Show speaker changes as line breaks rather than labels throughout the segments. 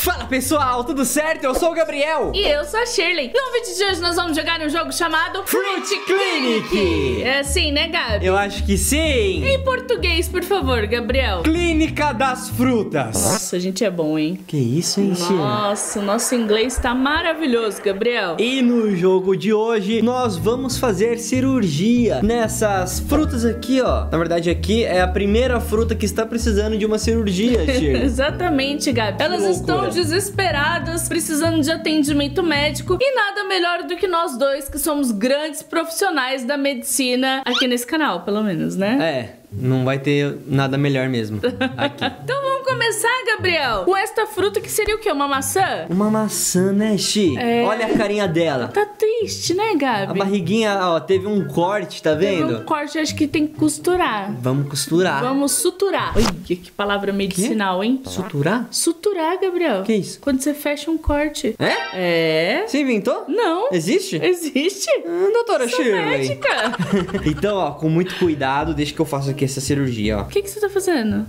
Fala pessoal, tudo certo? Eu sou o Gabriel.
E eu sou a Shirley. No vídeo de hoje nós vamos jogar um jogo chamado
Fruit Clinic.
É assim, né, Gabi?
Eu acho que sim.
Em português, por favor, Gabriel.
Clínica das Frutas.
Nossa, a gente é bom, hein?
Que isso, hein, Shirley?
Nossa, o nosso inglês tá maravilhoso, Gabriel.
E no jogo de hoje, nós vamos fazer cirurgia nessas frutas aqui, ó. Na verdade, aqui é a primeira fruta que está precisando de uma cirurgia, Shirley.
Exatamente, Gabi. Elas estão desesperadas, precisando de atendimento médico e nada melhor do que nós dois, que somos grandes profissionais da medicina aqui nesse canal, pelo menos, né?
É, não vai ter nada melhor mesmo aqui.
Então vamos começar, Gabriel, com esta fruta que seria o quê? Uma maçã?
Uma maçã, né, Xi?
É.
Olha a carinha dela.
Tá triste, né,
A
Gabi?
barriguinha, ó, teve um corte, tá
Teve
vendo?
um corte, acho que tem que costurar.
Vamos costurar.
Vamos suturar. Olha que palavra medicinal, hein?
Suturar?
Suturar, Gabriel.
Que isso?
Quando você fecha um corte.
É?
É?
Você inventou?
Não.
Existe?
Existe?
Ah, doutora
Sou
Shirley.
médica.
Então, ó, com muito cuidado, deixa que eu faço aqui essa cirurgia, ó.
O que, que você tá fazendo?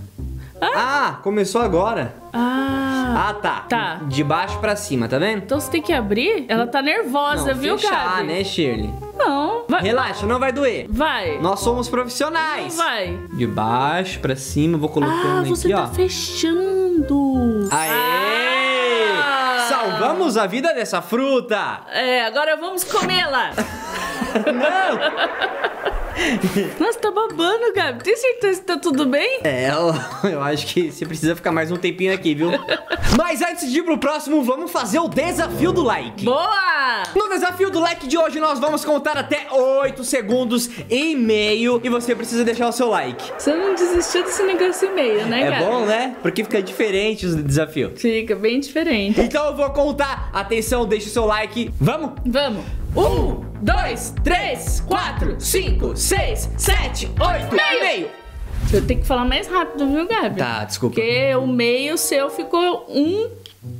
Ah, começou agora.
Ah.
Ah, tá.
Tá.
De baixo pra cima, tá vendo?
Então você tem que abrir? Ela tá nervosa,
Não,
viu,
fechar,
Gabi?
né, Shirley?
Não. Vai.
Relaxa, não vai doer.
Vai.
Nós somos
Não
profissionais.
vai.
De baixo pra cima, vou colocando
Ah, você
aqui,
tá
ó.
fechando.
Aê!
Ah!
Salvamos a vida dessa fruta!
É, agora vamos comê-la. Nossa, tá babando, Gabi. Tem certeza que tá tudo bem?
É, eu, eu acho que você precisa ficar mais um tempinho aqui, viu? Mas antes de ir pro próximo, vamos fazer o desafio do like.
Boa!
No desafio do like de hoje, nós vamos contar até 8 segundos e meio e você precisa deixar o seu like.
Você não desistiu desse negócio e meio, né,
É
Gabi?
bom, né? Porque fica diferente o desafio.
Fica bem diferente.
Então eu vou contar. Atenção, deixa o seu like. Vamos?
Vamos. Um, dois, três, quatro, cinco, seis, sete, oito,
Meio.
meio. Eu tenho que falar mais rápido, viu, Gabi?
Tá, desculpa.
Porque o meio seu ficou um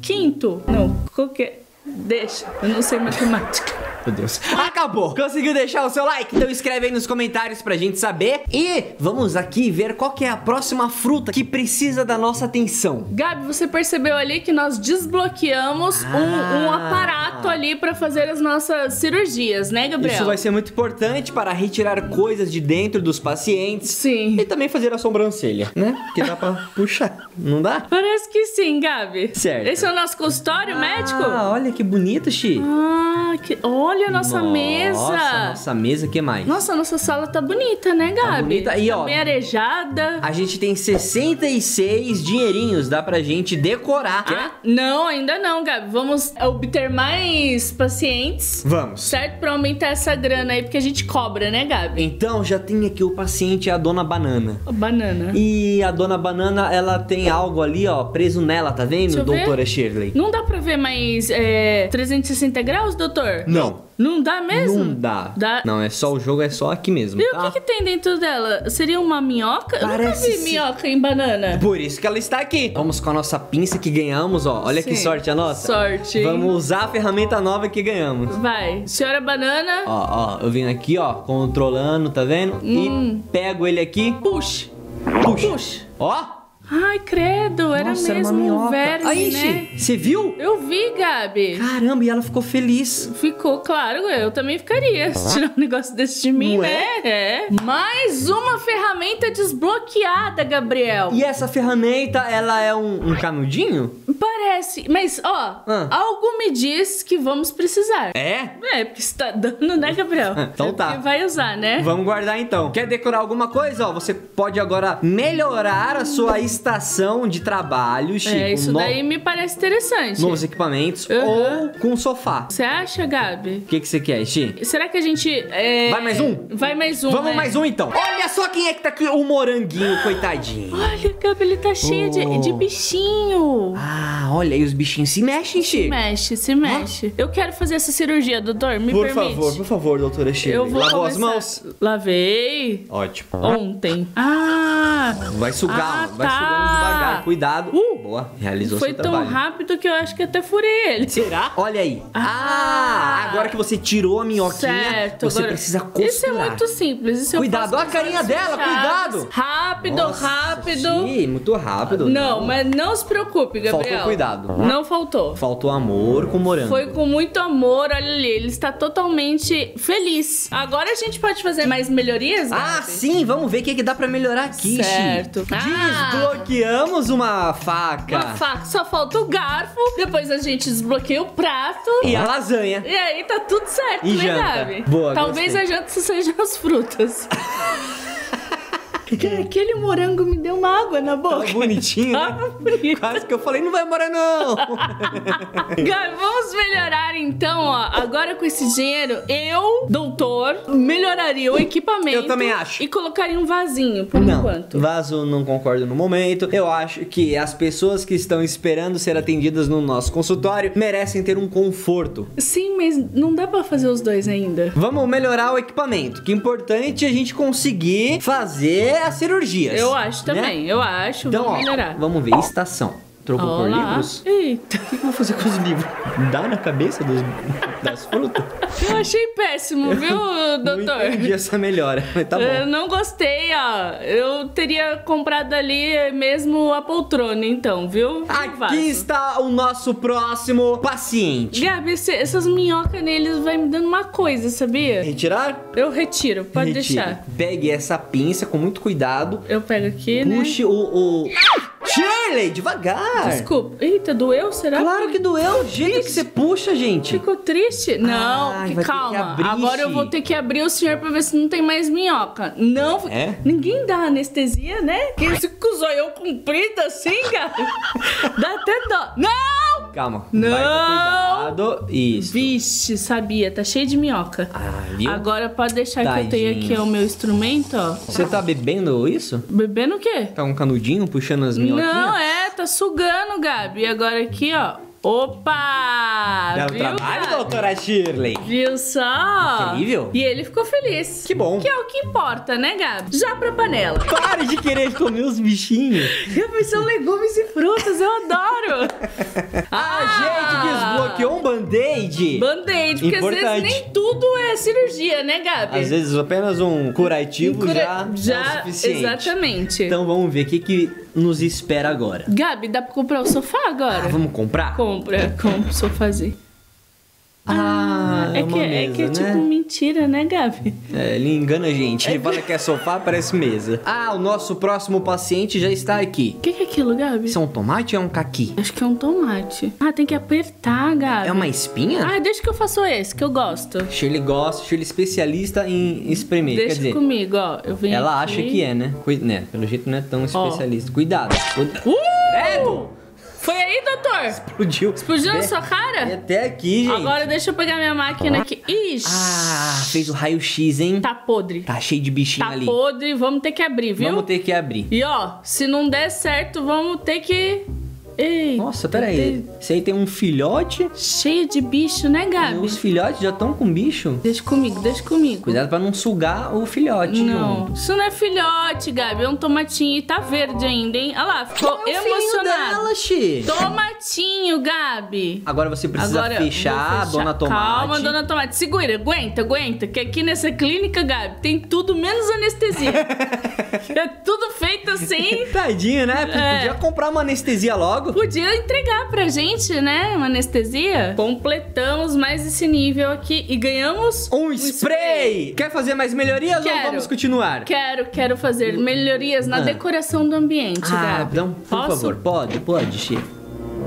quinto. Não, qualquer. Deixa, eu não sei matemática.
Meu Deus. Acabou! Conseguiu deixar o seu like? Então escreve aí nos comentários pra gente saber. E vamos aqui ver qual que é a próxima fruta que precisa da nossa atenção.
Gabi, você percebeu ali que nós desbloqueamos um, um
Ah.
aparato ali pra fazer as nossas cirurgias, né, Gabriel?
Isso vai ser muito importante para retirar coisas de dentro dos pacientes.
Sim.
E também fazer a sobrancelha, né? Que dá pra puxar, não dá?
Parece que sim, Gabi.
Certo.
Esse é o nosso consultório médico?
Ah, olha que bonito, Xi.
Ah, que... olha a nossa, mesa.
Nossa, nossa mesa, que mais?
Nossa, nossa sala tá bonita, né, Gabi?
bonita. E,
Tá
ó,
bem arejada.
A gente tem 66 dinheirinhos, dá pra gente decorar.
Ah, não, ainda não, Gabi. Vamos obter mais pacientes,
Vamos.
certo? Pra aumentar essa grana aí, porque a gente cobra, né, Gabi?
Então, já tem aqui o paciente, a dona Banana.
Banana.
E a dona Banana, ela tem algo ali, ó, preso nela, tá vendo,
eu ver.
doutora Shirley?
Não dá pra ver mais é, 360 graus, doutor?
Não.
Não dá mesmo?
Não dá.
Dá.
Não, é só o jogo, é só aqui mesmo,
E o
tá?
que, que tem dentro dela? Seria uma minhoca? Eu nunca
Parece
vi
ser-
minhoca em banana.
Por isso que ela está aqui. Vamos com a nossa pinça que ganhamos, ó. Olha que
Sim.
sorte a nossa.
Sorte.
Vamos usar a ferramenta nova que ganhamos.
Vai. Senhora banana,
Ó, ó, eu venho aqui, ó, controlando, tá vendo?
Hum.
E pego ele aqui.
puxa.
Puxa.
Puxa.
Ó.
Ai, credo, era
Nossa,
mesmo
uma
um
minhoca.
verme,
Aí,
né?
Você viu?
Eu vi, Gabi.
Caramba, e ela ficou feliz.
Ficou claro, eu também ficaria se tirar um negócio desse de mim,
Não
né? É. Mais uma ferramenta desbloqueada, Gabriel.
E essa ferramenta, ela é um, um canudinho?
Parece, mas ó,
Ah.
algo me diz que vamos precisar.
É?
É, porque você tá dando, né, Gabriel?
Então
É
tá.
vai usar, né?
Vamos guardar então. Quer decorar alguma coisa? Ó, você pode agora melhorar a sua estação de trabalho, Chico.
É, isso
no-
daí me parece interessante.
Novos equipamentos
Uhum.
ou com sofá.
Você acha, Gabi?
O que, que você quer, Chi?
Será que a gente. é,
Vai mais um?
Vai mais um.
Vamos
né?
mais um então. Olha só quem é que tá aqui, o moranguinho, coitadinho.
Olha, Gabi, ele tá cheio de,
Oh.
de bichinho.
Ah, olha aí, os bichinhos se mexem, Chi.
Mexe, se mexe. Eu quero fazer essa cirurgia, doutor. Me
Por
permite.
favor, por favor, doutora Shirley.
Eu vou
Lavou as
começar-
mãos?
Lavei
Ótimo.
ontem. Ah!
Vai sugar,
Ah,
vai
tá.
sugando devagar. Cuidado.
Uh,
Boa, realizou
Foi
seu
tão
trabalho.
rápido que eu acho que até furei ele.
Será? Olha aí.
Ah.
Ah, agora que você tirou a minhoquinha,
Certo,
você
agora-
precisa costurar.
Isso é muito simples. Isso
Cuidado, olha a carinha dela,
fechadas.
cuidado.
Rápido,
Nossa,
rápido.
Sim, muito rápido.
Não, mas não se preocupe, Gabriel.
Faltou cuidado.
Não faltou.
Faltou amor com morango.
Foi com muito amor, olha ali, ele está totalmente feliz. Agora a gente pode fazer mais melhorias,
Ah,
Gabi?
sim, vamos ver o que, que dá pra melhorar aqui.
Certo. Ah.
Desbloqueamos uma faca.
Uma faca, só falta o garfo, depois a gente desbloqueia o prato.
E a lasanha.
E aí tá tudo certo,
E
né,
janta.
Gabi?
Boa,
Talvez
gostei.
a janta sejam as frutas. Cara, aquele morango me deu uma água na boca.
Tá bonitinho, né?
Tava frio.
Quase que eu falei, não vai embora não.
Vamos melhorar então, ó. Agora com esse dinheiro, eu, doutor, melhoraria o equipamento.
Eu também acho.
E colocaria um vasinho por
não,
enquanto.
vaso não concordo no momento. Eu acho que as pessoas que estão esperando ser atendidas no nosso consultório merecem ter um conforto.
Sim, mas não dá pra fazer os dois ainda.
Vamos melhorar o equipamento. Que é importante a gente conseguir fazer as cirurgias.
Eu acho
né?
também, eu acho.
Então,
vamos
ó,
melhorar.
vamos ver. Estação. Trocou por
Olá.
livros?
Eita,
O que que eu vou fazer com os livros? Dá na cabeça dos- das frutas?
eu achei péssimo, viu, doutor?
Não entendi essa melhora, mas tá
Eu
bom.
não gostei, ó. Eu teria comprado ali mesmo a poltrona, então, viu?
Aqui está o nosso próximo paciente.
Gabi, essas minhocas neles vai me dando uma coisa, sabia?
Retirar?
Eu retiro, pode
Retire.
deixar.
Pegue essa pinça com muito cuidado.
Eu pego aqui, né?
Puxe o, o... Shirley, devagar!
Desculpa. Eita, doeu? Será?
Claro que doeu o jeito que você puxa, gente.
Ficou triste? Não,
Ai,
que calma.
abrir,
Agora eu vou ter que abrir o senhor pra ver se não tem mais minhoca. Não.
É?
Ninguém dá anestesia, né? Quem se com o zoião comprido assim, cara? dá até dó. Não!
Calma.
Não!
Vai com cuidado. Isso.
Vixe, sabia. Tá cheio de minhoca.
Ah, viu?
Agora pode deixar que eu tenho aqui
Tadinho.
o meu instrumento, ó.
Você tá bebendo isso?
Bebendo o quê?
Tá um canudinho puxando as minhoquinhas?
Não, é, tá sugando, Gabi. E agora aqui, ó. Opa!
Dá um
Viu,
trabalho,
Gabi?
doutora Shirley?
Viu só?
Incrível.
E ele ficou feliz.
Que bom.
Que é o que importa, né, Gabi? Já pra panela.
Pare de querer comer os bichinhos.
Gabi, são legumes e frutas, eu adoro.
A gente desbloqueou um band-aid.
Band-aid, porque às
Importante.
vezes nem tudo é cirurgia, né, Gabi?
Às vezes apenas um curativo
Cura-
já,
já
é o suficiente.
exatamente.
Então vamos ver o que, que nos espera agora.
Gabi, dá pra comprar o sofá
Ah,
agora?
vamos comprar?
Compra, compra o sofazinho.
Ah, é,
é,
uma
que,
mesa,
é que é
né?
tipo mentira, né, Gabi?
É, ele engana a gente. Ele fala que é sofá, parece mesa. Ah, o nosso próximo paciente já está aqui.
O que, que é aquilo, Gabi?
Isso é um tomate ou é um caqui?
Acho que é um tomate. Ah, tem que apertar, Gabi.
É uma espinha?
Ah, deixa que eu faço esse, que eu gosto.
Shirley gosta, Shirley é especialista em espremer.
Deixa
Quer dizer,
comigo, ó. Eu venho
ela
aqui.
acha que é, né? Cui- né? Pelo jeito não é tão especialista. Cuidado. Cuida-
Uh!
Credo!
Foi aí, doutor?
Explodiu.
Explodiu na sua cara?
até aqui, gente.
Agora deixa eu pegar minha máquina aqui. Ixi!
Ah, fez o raio-x, hein?
Tá podre.
Tá cheio de bichinho
Tá
ali.
podre, vamos ter que abrir, viu?
Vamos ter que abrir.
E ó, se não der certo, vamos ter que. Ei,
Nossa, pera aí. Esse aí tem um filhote.
cheio de bicho, né,
E
Gabi?
os filhotes já estão com bicho.
Deixa comigo, deixa comigo.
Cuidado pra não sugar o filhote.
Não,
junto.
isso não é filhote, Gabi. É um tomatinho e tá verde ainda, hein? Olha lá, ficou
É
emocionado.
dela, Xi.
Tomatinho, Gabi.
Agora você precisa
Agora,
fechar, a dona Tomate.
Calma, dona Tomate. Segura, aguenta, aguenta. Que aqui nessa clínica, Gabi, tem tudo menos anestesia. é tudo feito assim.
Tadinho, né?
É.
Podia comprar uma anestesia logo.
Podia entregar pra gente, né? Uma anestesia. Completamos mais esse nível aqui e ganhamos
Um spray! Quer fazer mais melhorias ou
Quero.
vamos continuar?
Quero, quero fazer melhorias na
Ah.
decoração do ambiente,
Ah,
Gabi.
então, por
Posso?
favor, pode, pode, Xi.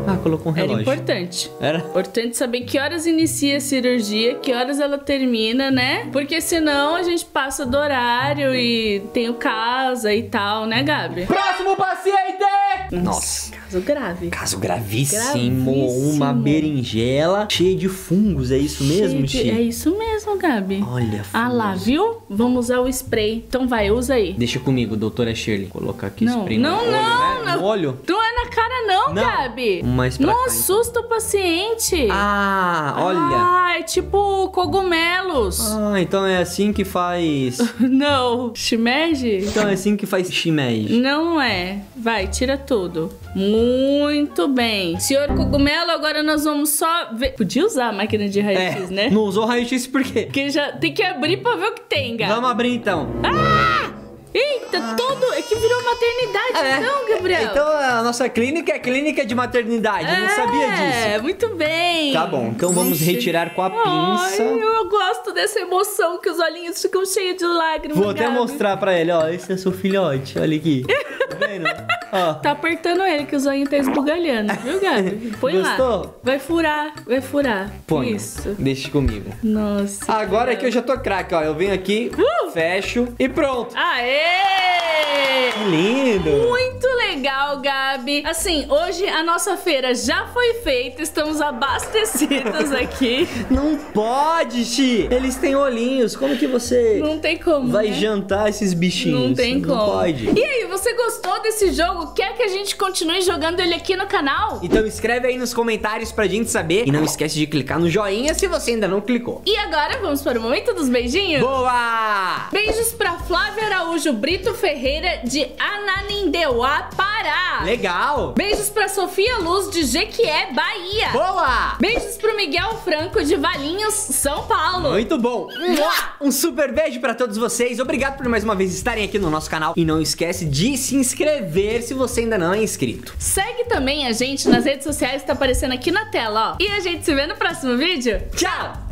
Ah, colocou um
Era
relógio.
importante.
Era?
Importante saber que horas inicia a cirurgia, que horas ela termina, né? Porque senão a gente passa do horário e tem o casa e tal, né, Gabi?
Próximo paciente! Nossa.
Caso grave.
Caso gravíssimo,
Gravíssimo.
uma berinjela cheia de fungos, é isso mesmo,
de- É isso mesmo, Gabi.
Olha,
Ah lá,
fungos.
viu? Vamos usar o spray. Então vai, usa aí.
Deixa comigo, doutora Shirley. Vou colocar aqui
Não,
spray no
não,
olho,
não,
né?
não.
No olho?
Não não,
Não.
Gabi.
Mais pra
não
cá, então.
assusta o paciente.
Ah, olha.
Ah, é tipo cogumelos.
Ah, então é assim que faz...
Não. Shimeji?
Então é assim que faz shimeji.
Não é. Vai, tira tudo. Muito bem. Senhor Cogumelo, agora nós vamos só ver. Podia usar a máquina de raio-x,
É,
né?
não usou raio-x por quê?
Porque já tem que abrir pra ver o que tem, Gabi.
Vamos abrir então.
Eita, todo. É que virou maternidade,
É.
então, Gabriel.
Então a nossa clínica é clínica de maternidade. Eu não sabia
É,
disso.
muito bem.
Tá bom, então vamos
Vixe.
retirar com a pinça.
Ai, eu gosto dessa emoção que os olhinhos ficam cheios de lágrimas.
Vou até
Gabi.
mostrar pra ele, ó. Esse é seu filhote. Olha aqui. Tá vendo? Ó.
Tá apertando ele, que o zoinho tá esbugalhando, viu, Gabi? Põe lá.
Gostou?
Vai furar, vai furar.
Põe.
Isso.
Deixa comigo.
Nossa.
Agora é que eu já tô craque, ó. Eu venho aqui,
Uh!
fecho e pronto.
Aê!
Que lindo.
Muito legal, Gabi. Assim, hoje a nossa feira já foi feita, estamos abastecidas aqui.
Não pode, Xi. Eles têm olhinhos. Como que você
Não tem como.
vai
né?
jantar esses bichinhos?
Não tem como.
Não pode.
E aí, você gostou desse jogo? Quer que a gente continue jogando ele aqui no canal?
Então escreve aí nos comentários pra gente saber. E não esquece de clicar no joinha se você ainda não clicou.
E agora vamos para o momento dos beijinhos?
Boa!
Beijos pra Flávia Araújo Brito Ferreira de Ananindeuá, Pará.
Legal!
Beijos pra Sofia Luz de Jequié, Bahia.
Boa!
Beijos pro Miguel Franco de Valinhos, São Paulo.
Muito bom! Um super beijo pra todos vocês. Obrigado por mais uma vez estarem aqui no nosso canal. E não esquece de se inscrever se você ainda não é inscrito.
Segue também a gente nas redes sociais tá aparecendo aqui na tela, ó. E a gente se vê no próximo vídeo.
Tchau!